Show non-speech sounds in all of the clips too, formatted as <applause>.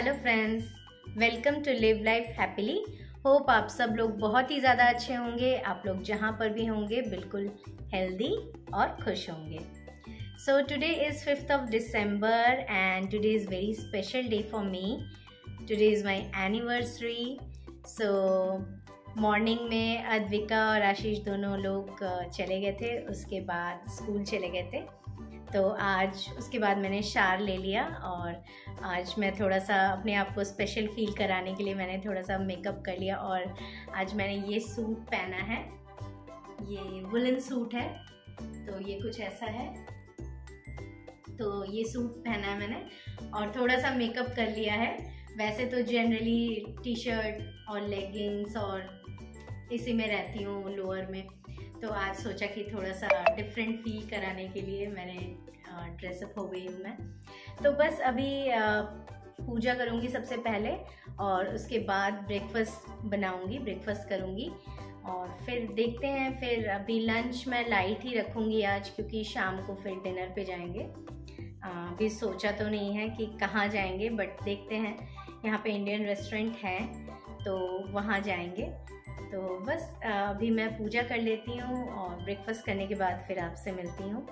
Friends welcome to live life happily hope आप सब लोग बहुत ही ज़्यादा अच्छे होंगे। आप लोग जहाँ पर भी होंगे, बिल्कुल हेल्दी और खुश होंगे। So today is fifth of December and today is very special day for me today is my anniversary so morning में अद्विका और आशीष दोनों लोग चले गए थे। उसके बाद स्कूल चले गए थे। तो आज उसके बाद मैंने शार ले लिया और आज मैं थोड़ा सा अपने आप को स्पेशल फील कराने के लिए मैंने थोड़ा सा मेकअप कर लिया और आज मैंने ये सूट पहना है। ये वुलन सूट है तो ये कुछ ऐसा है। तो ये सूट पहना है मैंने और थोड़ा सा मेकअप कर लिया है। वैसे तो जनरली टी शर्ट और लेगिंग्स और इसी में रहती हूँ लोअर में। तो आज सोचा कि थोड़ा सा डिफरेंट फील कराने के लिए मैंने ड्रेसअप हो गई हूँ मैं। तो बस अभी पूजा करूँगी सबसे पहले और उसके बाद ब्रेकफास्ट बनाऊँगी ब्रेकफास्ट करूँगी। और फिर देखते हैं, फिर अभी लंच मैं लाइट ही रखूँगी आज क्योंकि शाम को फिर डिनर पे जाएँगे। अभी सोचा तो नहीं है कि कहाँ जाएँगे बट देखते हैं। यहाँ पे इंडियन रेस्टोरेंट है तो वहाँ जाएँगे। अभी मैं पूजा कर लेती हूँ और ब्रेकफास्ट करने के बाद फिर आपसे मिलती हूँ।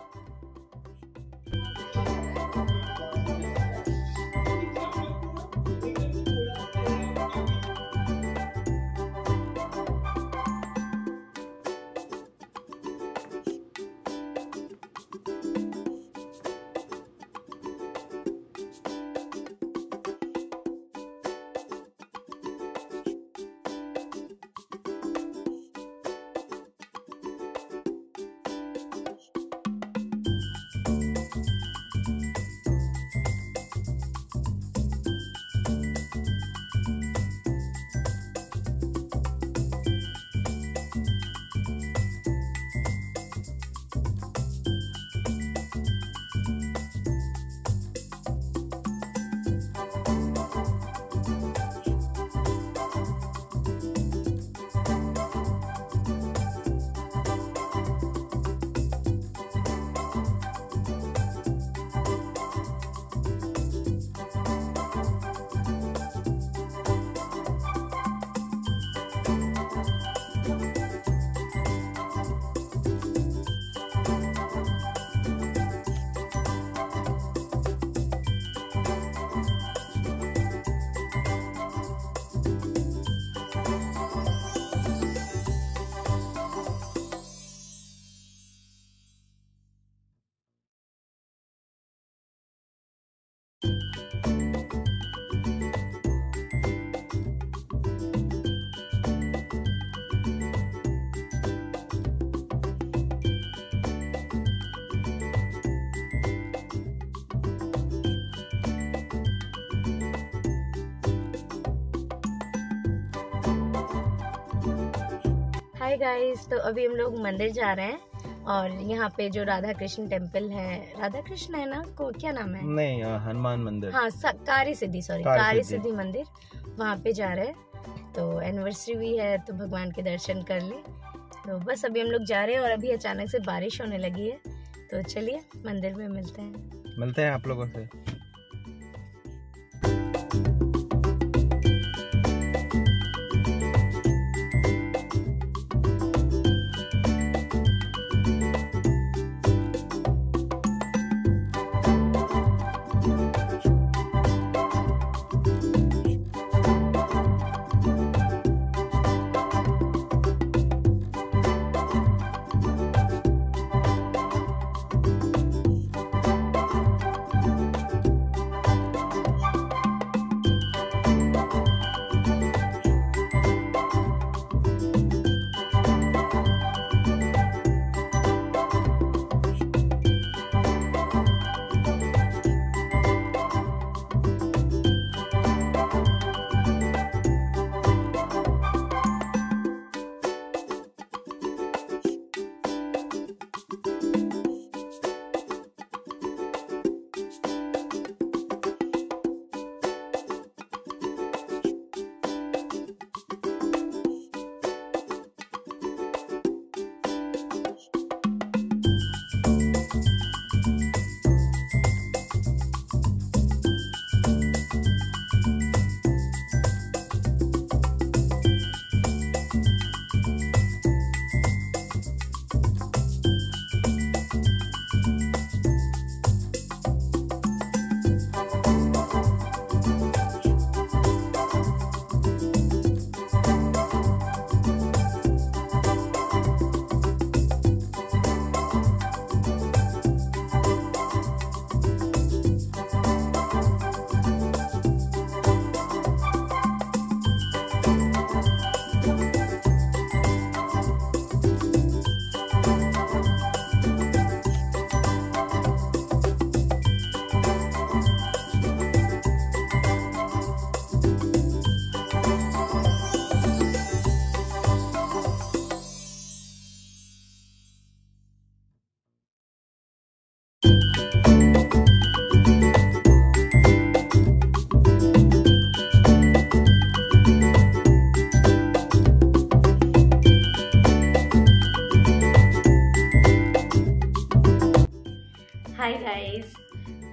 हाय गाइस तो अभी हम लोग मंदिर जा रहे हैं और यहाँ पे जो राधा कृष्ण टेंपल है राधा कृष्ण है ना? को क्या नाम है? नहीं हनुमान मंदिर। हाँ कारी सिद्धि सॉरी कारी सिद्धि। मंदिर वहाँ पे जा रहे हैं। तो एनिवर्सरी भी है तो भगवान के दर्शन कर ले। तो बस अभी हम लोग जा रहे हैं और अभी अचानक से बारिश होने लगी है। तो चलिए मंदिर में मिलते हैं। मिलते हैं आप लोगों से।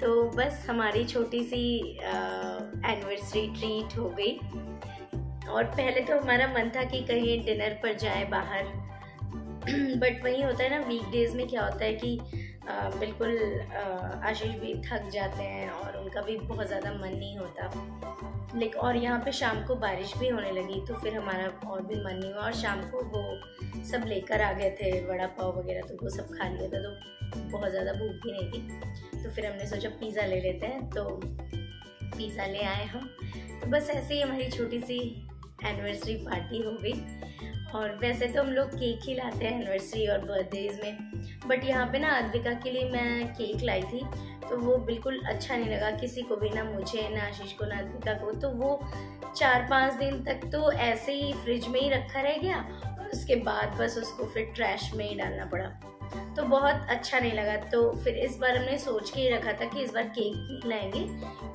तो बस हमारी छोटी सी एनिवर्सरी ट्रीट हो गई। और पहले तो हमारा मन था कि कहीं डिनर पर जाए बाहर। <clears throat> बट वही होता है ना वीकडेज में क्या होता है कि बिल्कुल आशीष भी थक जाते हैं और उनका भी बहुत ज़्यादा मन नहीं होता। लेकिन और यहाँ पे शाम को बारिश भी होने लगी तो फिर हमारा और भी मन नहीं हुआ और शाम को वो सब लेकर आ गए थे, वड़ा पाव वगैरह तो वो सब खा लिया था तो बहुत ज़्यादा भूख भी नहीं थी। तो फिर हमने सोचा पिज़्ज़ा ले लेते हैं तो पिज़्ज़ा ले आए हम। तो बस ऐसे ही हमारी छोटी सी एनिवर्सरी पार्टी हो गई। और वैसे तो हम लोग केक ही लाते हैं एनिवर्सरी और बर्थडेज में। बट यहाँ पे ना अद्विका के लिए मैं केक लाई थी तो वो बिल्कुल अच्छा नहीं लगा किसी को भी, ना मुझे, ना आशीष को, ना अद्विका को। तो वो चार पाँच दिन तक तो ऐसे ही फ्रिज में ही रखा रह गया और उसके बाद बस उसको फिर ट्रैश में ही डालना पड़ा। तो बहुत अच्छा नहीं लगा। तो फिर इस बार हमने सोच के ही रखा था कि इस बार केक लाएँगे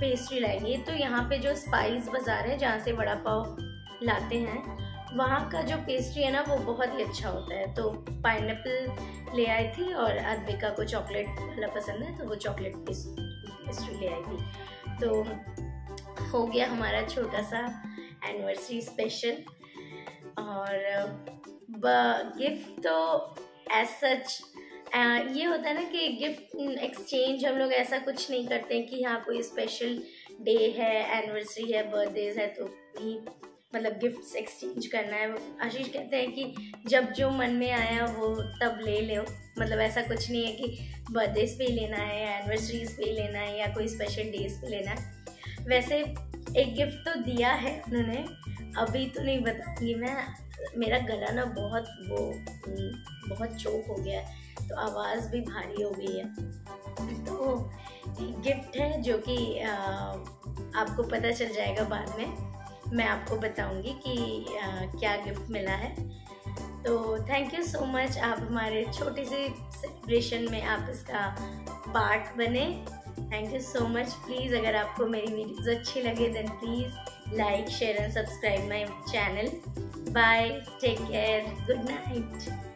पेस्ट्री लाएँगे। तो यहाँ पे जो स्पाइस बाज़ार है, जहाँ से वड़ा पाव लाते हैं वहाँ का जो पेस्ट्री है ना, वो बहुत ही अच्छा होता है। तो पाइन ले आई थी और अद्विका को चॉकलेट वाला पसंद है तो वो चॉकलेट पेस्ट्री ले आई थी। तो हो गया हमारा छोटा सा एनिवर्सरी स्पेशल और गिफ्ट तो एज सच ये होता है ना कि गिफ्ट एक्सचेंज हम लोग ऐसा कुछ नहीं करते हैं कि हाँ कोई स्पेशल डे है एनिवर्सरी है बर्थडेज है तो ही मतलब गिफ्ट्स एक्सचेंज करना है। आशीष कहते हैं कि जब जो मन में आया वो तब ले लो। मतलब ऐसा कुछ नहीं है कि बर्थडेज पे ही लेना है या एनिवर्सरीज पे ही लेना है या कोई स्पेशल डेज़ पे लेना है। वैसे एक गिफ्ट तो दिया है उन्होंने। अभी तो नहीं बताऊँगी मैं। मेरा गला ना बहुत वो बहुत चोक हो गया है। तो आवाज़ भी भारी हो गई है। तो गिफ्ट है जो कि आपको पता चल जाएगा बाद में। मैं आपको बताऊँगी कि आ, क्या गिफ्ट मिला है। तो थैंक यू सो मच आप हमारे छोटी सी सेलिब्रेशन में आप इसका पार्ट बने। Thank you so much please अगर आपको मेरी वीडियोस अच्छी लगे then please like share and subscribe my channel bye take care good night